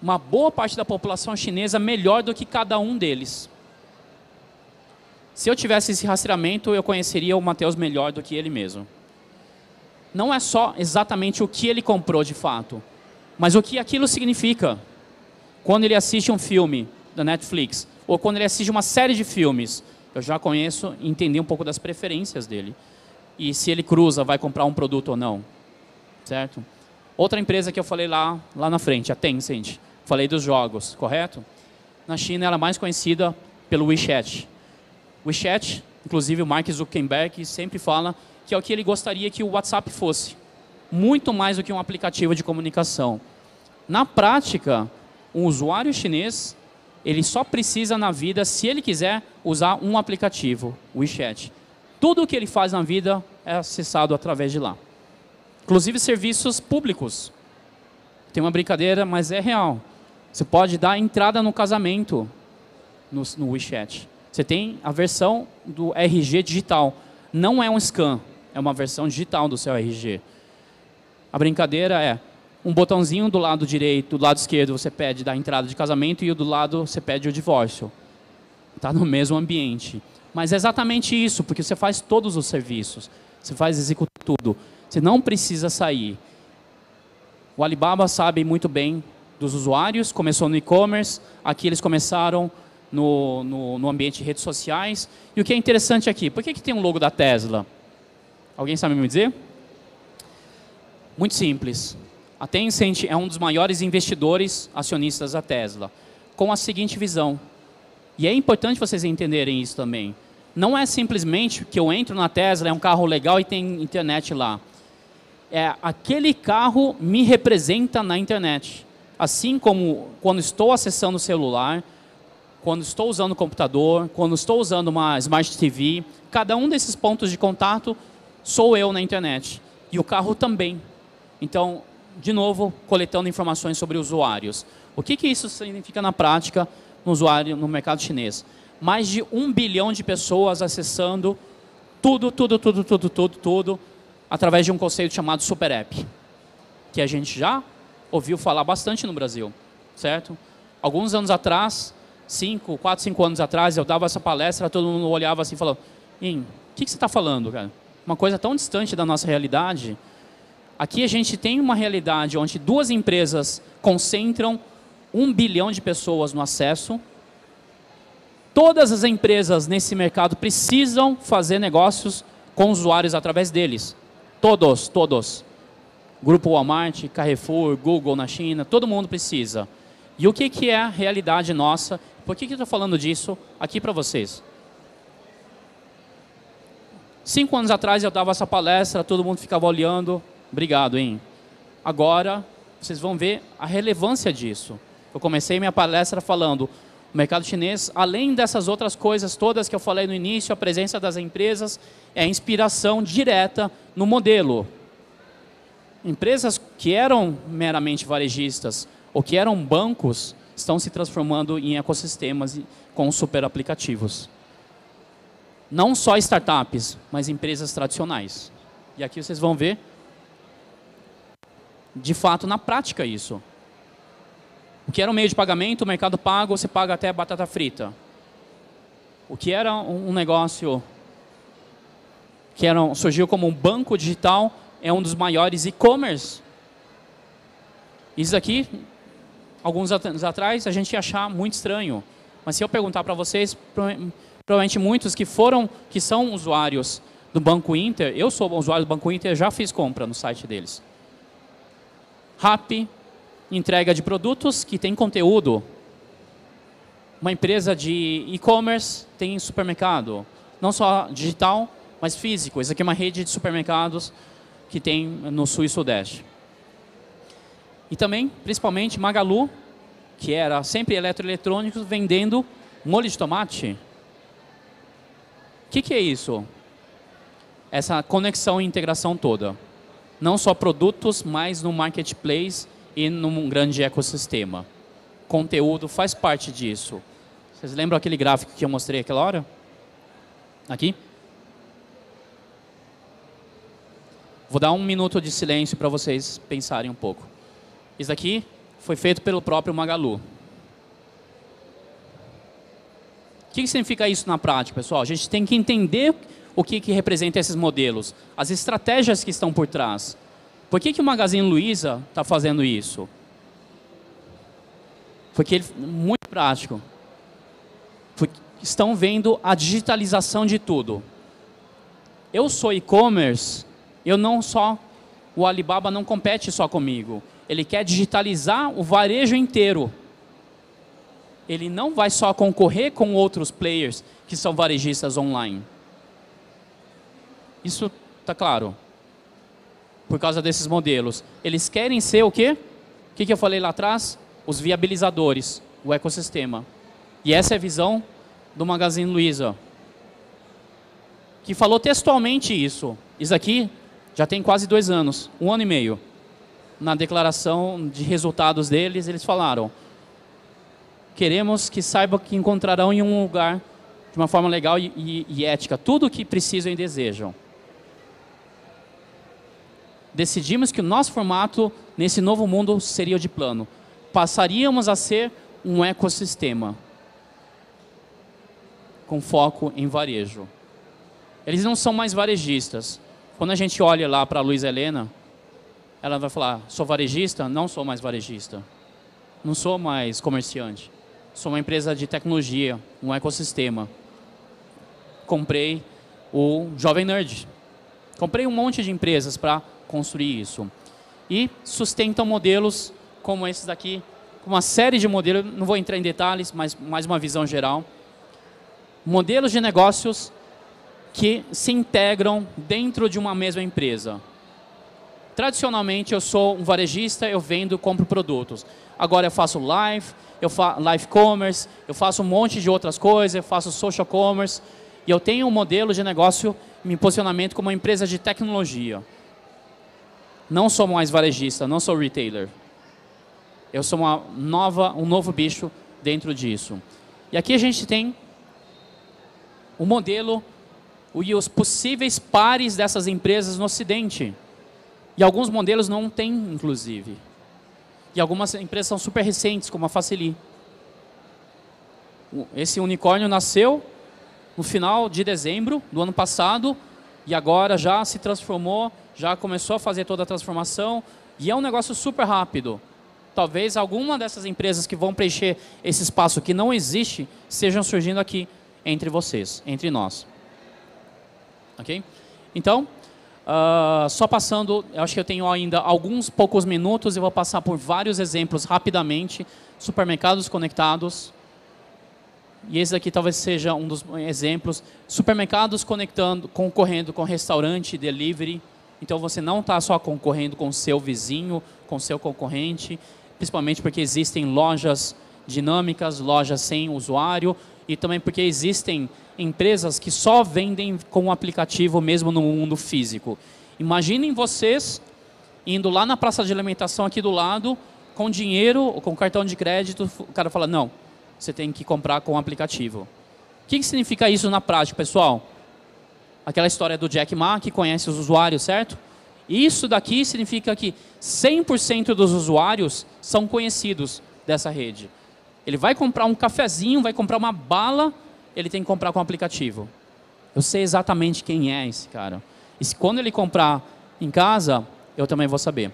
uma boa parte da população chinesa melhor do que cada um deles. Se eu tivesse esse rastreamento, eu conheceria o Mateus melhor do que ele mesmo. Não é só exatamente o que ele comprou de fato, mas o que aquilo significa. Quando ele assiste um filme da Netflix, ou quando ele assiste uma série de filmes, eu já conheço e entendi um pouco das preferências dele. E se ele cruza, vai comprar um produto ou não. Certo? Outra empresa que eu falei lá, lá na frente, a Tencent. Falei dos jogos, correto? Na China ela é mais conhecida pelo WeChat. WeChat, inclusive o Mark Zuckerberg sempre fala que é o que ele gostaria que o WhatsApp fosse. Muito mais do que um aplicativo de comunicação. Na prática, um usuário chinês, ele só precisa na vida, se ele quiser, usar um aplicativo, o WeChat. Tudo o que ele faz na vida é acessado através de lá. Inclusive serviços públicos. Tem uma brincadeira, mas é real. Você pode dar entrada no casamento no, no WeChat. Você tem a versão do RG digital. Não é um scan, é uma versão digital do seu RG. A brincadeira é um botãozinho do lado direito, do lado esquerdo você pede da entrada de casamento e o do lado você pede o divórcio. Está no mesmo ambiente. Mas é exatamente isso, porque você faz todos os serviços. Você faz executa tudo. Você não precisa sair. O Alibaba sabe muito bem dos usuários, começou no e-commerce, aqui eles começaram no, no, no, ambiente de redes sociais. E o que é interessante aqui, por que, que tem um logo da Tesla? Alguém sabe me dizer? Muito simples. A Tencent é um dos maiores investidores acionistas da Tesla, com a seguinte visão. E é importante vocês entenderem isso também. Não é simplesmente que eu entro na Tesla, é um carro legal e tem internet lá. É aquele carro me representa na internet. Assim como quando estou acessando o celular, quando estou usando o computador, quando estou usando uma Smart TV, cada um desses pontos de contato sou eu na internet. E o carro também. Então, de novo, coletando informações sobre usuários. O que, que isso significa na prática no usuário no mercado chinês? Mais de um bilhão de pessoas acessando tudo, tudo, tudo, tudo, tudo, tudo, através de um conceito chamado Super App, que a gente já ouviu falar bastante no Brasil, certo? Alguns anos atrás, cinco, quatro, cinco anos atrás, eu dava essa palestra, todo mundo olhava assim e falou, Im, o que, que você está falando, cara? Uma coisa tão distante da nossa realidade. Aqui a gente tem uma realidade onde duas empresas concentram um bilhão de pessoas no acesso. Todas as empresas nesse mercado precisam fazer negócios com usuários através deles. Todos, todos. Grupo Walmart, Carrefour, Google na China, todo mundo precisa. E o que, que é a realidade nossa por que, que eu estou falando disso aqui para vocês? Cinco anos atrás eu dava essa palestra, todo mundo ficava olhando. Obrigado, hein? Agora, vocês vão ver a relevância disso. Eu comecei minha palestra falando, o mercado chinês, além dessas outras coisas todas que eu falei no início, a presença das empresas é inspiração direta no modelo. Empresas que eram meramente varejistas ou que eram bancos, estão se transformando em ecossistemas com super aplicativos. Não só startups, mas empresas tradicionais. E aqui vocês vão ver, de fato, na prática isso. O que era um meio de pagamento, o mercado pago, você paga até batata frita. O que era um negócio que era, surgiu como um banco digital, é um dos maiores e-commerce. Isso aqui alguns anos atrás, a gente ia achar muito estranho. Mas se eu perguntar para vocês, provavelmente muitos que foram, que são usuários do Banco Inter, eu sou usuário do Banco Inter, já fiz compra no site deles. RAP, entrega de produtos que tem conteúdo. uma empresa de e-commerce tem supermercado, não só digital, mas físico. Isso aqui é uma rede de supermercados que tem no sul e sudeste. E também, principalmente, Magalu, que era sempre eletroeletrônicos, vendendo molho de tomate. O que, que é isso? Essa conexão e integração toda. Não só produtos, mas no marketplace e num grande ecossistema. Conteúdo faz parte disso. Vocês lembram aquele gráfico que eu mostrei aquela hora? Aqui? Vou dar um minuto de silêncio para vocês pensarem um pouco. Isso aqui foi feito pelo próprio Magalu. O que significa isso na prática, pessoal? A gente tem que entender o que, que representa esses modelos, as estratégias que estão por trás. Por que, que o Magazine Luiza está fazendo isso? Porque ele muito prático. Porque estão vendo a digitalização de tudo. Eu sou e-commerce, eu não só o Alibaba não compete só comigo. Ele quer digitalizar o varejo inteiro. Ele não vai só concorrer com outros players que são varejistas online. Isso está claro. Por causa desses modelos. Eles querem ser o quê? O que, eu falei lá atrás? Os viabilizadores, o ecossistema. E essa é a visão do Magazine Luiza. Que falou textualmente isso. Isso aqui já tem quase dois anos, um ano e meio. Na declaração de resultados deles, eles falaram: queremos que saibam que encontrarão em um lugar de uma forma legal e, e, e ética tudo o que precisam e desejam. Decidimos que o nosso formato nesse novo mundo seria o de plano. Passaríamos a ser um ecossistema com foco em varejo. Eles não são mais varejistas. Quando a gente olha lá para a Luiz Helena, ela vai falar: sou varejista? Não sou mais varejista. Não sou mais comerciante. Sou uma empresa de tecnologia, um ecossistema. Comprei o Jovem Nerd. Comprei um monte de empresas para construir isso. E sustentam modelos como esses daqui, uma série de modelos, não vou entrar em detalhes, mas mais uma visão geral. Modelos de negócios que se integram dentro de uma mesma empresa. Tradicionalmente, eu sou um varejista, eu vendo, compro produtos. Agora eu faço live, eu faço live commerce, eu faço um monte de outras coisas, eu faço social commerce. E eu tenho um modelo de negócio, me posicionamento como uma empresa de tecnologia. Não sou mais varejista, não sou retailer. Eu sou uma nova, um novo bicho dentro disso. E aqui a gente tem o modelo e os possíveis pares dessas empresas no Ocidente. E alguns modelos não têm, inclusive. E algumas empresas são super recentes, como a Facili. Esse unicórnio nasceu no final de dezembro do ano passado e agora já se transformou, já começou a fazer toda a transformação e é um negócio super rápido. Talvez alguma dessas empresas que vão preencher esse espaço que não existe estejam surgindo aqui entre vocês, entre nós. Ok? Então, uh, só passando, eu acho que eu tenho ainda alguns poucos minutos, eu vou passar por vários exemplos rapidamente. Supermercados conectados. E esse aqui talvez seja um dos exemplos. Supermercados conectando, concorrendo com restaurante, delivery. Então você não está só concorrendo com seu vizinho, com seu concorrente, principalmente porque existem lojas dinâmicas, lojas sem usuário, e também porque existem empresas que só vendem com o aplicativo mesmo no mundo físico. Imaginem vocês indo lá na praça de alimentação aqui do lado, com dinheiro ou com cartão de crédito, o cara fala, não, você tem que comprar com o aplicativo. O que, significa isso na prática, pessoal? Aquela história do Jack Ma, que conhece os usuários, certo? Isso daqui significa que 100% dos usuários são conhecidos dessa rede. Ele vai comprar um cafezinho, vai comprar uma bala, ele tem que comprar com o aplicativo. Eu sei exatamente quem é esse cara. E se, quando ele comprar em casa, eu também vou saber.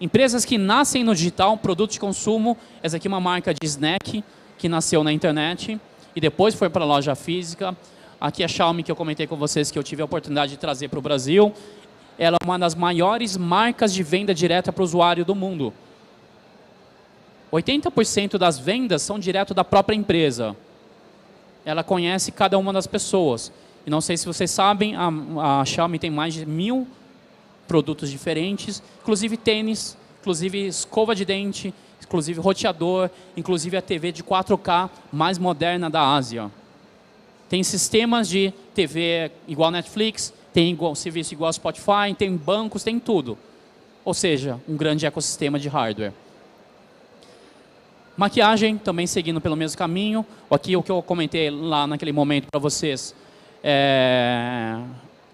Empresas que nascem no digital, produto de consumo. Essa aqui é uma marca de snack que nasceu na internet e depois foi para a loja física. Aqui é a Xiaomi que eu comentei com vocês que eu tive a oportunidade de trazer para o Brasil. Ela é uma das maiores marcas de venda direta para o usuário do mundo. 80% das vendas são direto da própria empresa. Ela conhece cada uma das pessoas. E não sei se vocês sabem, a, a Xiaomi tem mais de mil produtos diferentes, inclusive tênis, inclusive escova de dente, inclusive roteador, inclusive a TV de 4K mais moderna da Ásia. Tem sistemas de TV igual Netflix, tem igual, serviço igual Spotify, tem bancos, tem tudo. Ou seja, um grande ecossistema de hardware. Maquiagem, também seguindo pelo mesmo caminho. Aqui o que eu comentei lá naquele momento para vocês. É,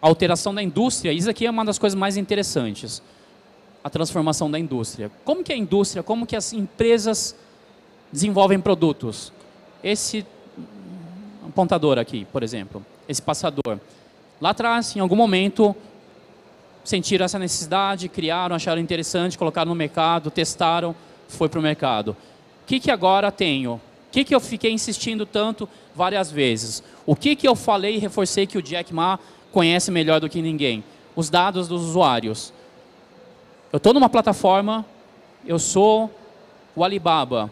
alteração da indústria, isso aqui é uma das coisas mais interessantes. A transformação da indústria. Como que a indústria, como que as empresas desenvolvem produtos? Esse apontador aqui, por exemplo, esse passador. Lá atrás, em algum momento, sentiram essa necessidade, criaram, acharam interessante, colocaram no mercado, testaram, foi para o mercado. O que, que agora tenho? O que, que eu fiquei insistindo tanto várias vezes? O que, que eu falei e reforcei que o Jack Ma conhece melhor do que ninguém? Os dados dos usuários. Eu estou numa plataforma, eu sou o Alibaba.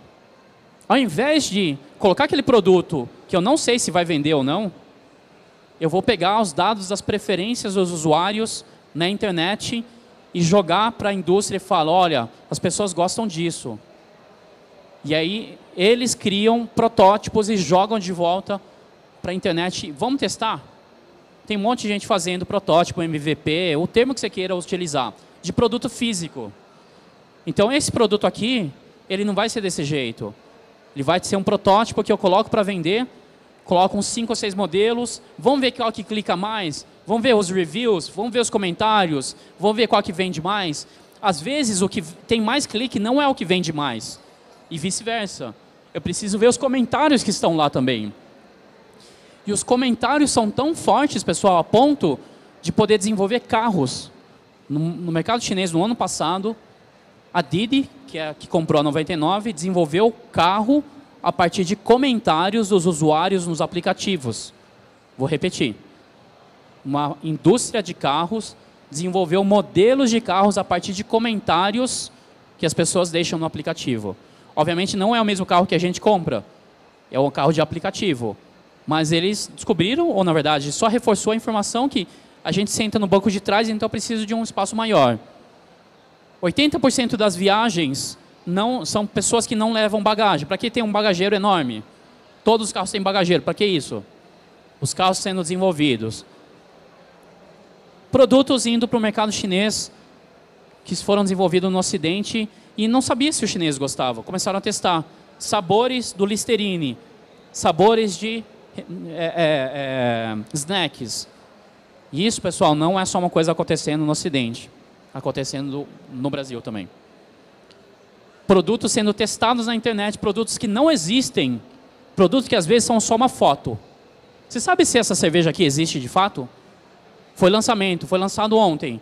Ao invés de colocar aquele produto que eu não sei se vai vender ou não, eu vou pegar os dados das preferências dos usuários na internet e jogar para a indústria e falar, olha, as pessoas gostam disso. E aí eles criam protótipos e jogam de volta para a internet. Vamos testar? Tem um monte de gente fazendo protótipo, MVP, o termo que você queira utilizar, de produto físico. Então esse produto aqui, ele não vai ser desse jeito. Ele vai ser um protótipo que eu coloco para vender, coloco uns 5 ou 6 modelos, vamos ver qual que clica mais, vamos ver os reviews, vamos ver os comentários, vamos ver qual que vende mais. Às vezes o que tem mais clique não é o que vende mais, e vice-versa. Eu preciso ver os comentários que estão lá também. E os comentários são tão fortes, pessoal, a ponto de poder desenvolver carros. No, no mercado chinês, no ano passado, a Didi, que é que comprou a 99, desenvolveu carro a partir de comentários dos usuários nos aplicativos. Vou repetir. Uma indústria de carros desenvolveu modelos de carros a partir de comentários que as pessoas deixam no aplicativo. Obviamente não é o mesmo carro que a gente compra, é um carro de aplicativo. Mas eles descobriram, ou na verdade só reforçou a informação que a gente senta no banco de trás, então precisa de um espaço maior. 80% das viagens não são pessoas que não levam bagagem. Para que tem um bagageiro enorme? Todos os carros têm bagageiro. Para que isso? Os carros sendo desenvolvidos. Produtos indo para o mercado chinês que foram desenvolvidos no Ocidente e não sabia se os chineses gostavam. Começaram a testar sabores do Listerine, sabores de é, é, é, snacks. E isso, pessoal, não é só uma coisa acontecendo no Ocidente, acontecendo no Brasil também. Produtos sendo testados na internet, produtos que não existem, produtos que às vezes são só uma foto. Você sabe se essa cerveja aqui existe de fato? Foi lançamento, foi lançado ontem.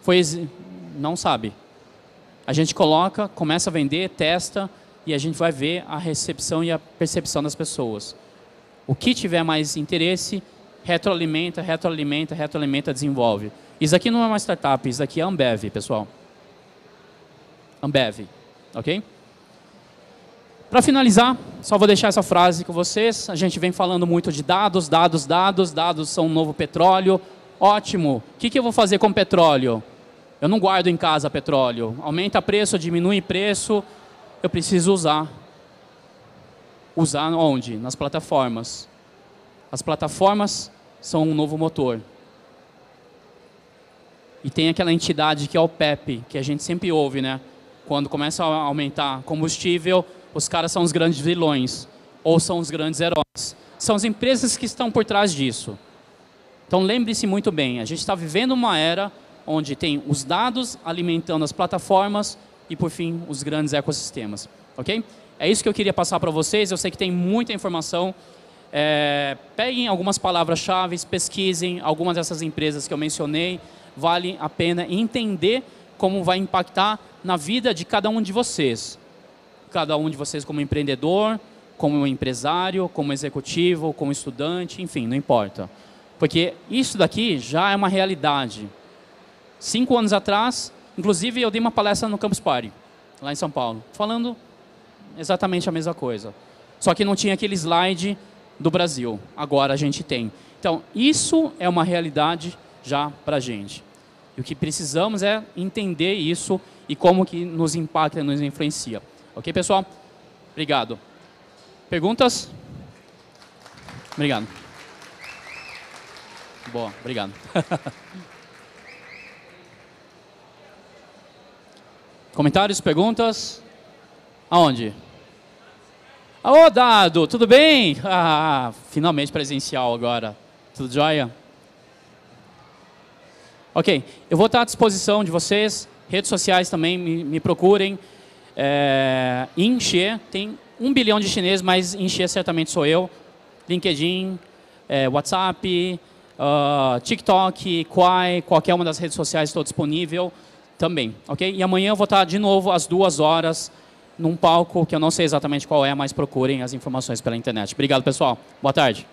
Foi não sabe. A gente coloca, começa a vender, testa e a gente vai ver a recepção e a percepção das pessoas. O que tiver mais interesse, retroalimenta, retroalimenta, retroalimenta, desenvolve. Isso aqui não é uma startup, isso aqui é Ambev, pessoal. Ambev, ok? Para finalizar, só vou deixar essa frase com vocês. A gente vem falando muito de dados, dados, dados, dados são um novo petróleo. Ótimo. O que, que eu vou fazer com petróleo? Eu não guardo em casa petróleo. Aumenta preço, diminui preço. Eu preciso usar. Usar onde? Nas plataformas. As plataformas são um novo motor. E tem aquela entidade que é o PEP, que a gente sempre ouve, né? Quando começa a aumentar combustível, os caras são os grandes vilões. Ou são os grandes heróis. São as empresas que estão por trás disso. Então lembre-se muito bem, a gente está vivendo uma era onde tem os dados alimentando as plataformas e, por fim, os grandes ecossistemas. Ok? É isso que eu queria passar para vocês. Eu sei que tem muita informação. É, peguem algumas palavras-chave, pesquisem algumas dessas empresas que eu mencionei. Vale a pena entender como vai impactar na vida de cada um de vocês. Cada um de vocês como empreendedor, como empresário, como executivo, como estudante, enfim, não importa. Porque isso daqui já é uma realidade. Cinco anos atrás, inclusive, eu dei uma palestra no Campus Party. lá em São Paulo, falando exatamente a mesma coisa. Só que não tinha aquele slide do Brasil. Agora a gente tem. Então, isso é uma realidade já para a gente. E o que precisamos é entender isso e como que nos impacta e nos influencia. Ok, pessoal? Obrigado. Perguntas? Obrigado. Boa, obrigado. Comentários, perguntas? Aonde? Ô, Dado, tudo bem? Ah, finalmente presencial agora. Tudo jóia? Ok, eu vou estar à disposição de vocês. Redes sociais também, me, me procurem. É, Inxie, tem um bilhão de chineses, mas Inxie certamente sou eu. LinkedIn, é, WhatsApp, uh, TikTok, Quai, qualquer uma das redes sociais estou disponível também, ok? E amanhã eu vou estar de novo às duas horas num palco que eu não sei exatamente qual é, mas procurem as informações pela internet. Obrigado, pessoal. Boa tarde.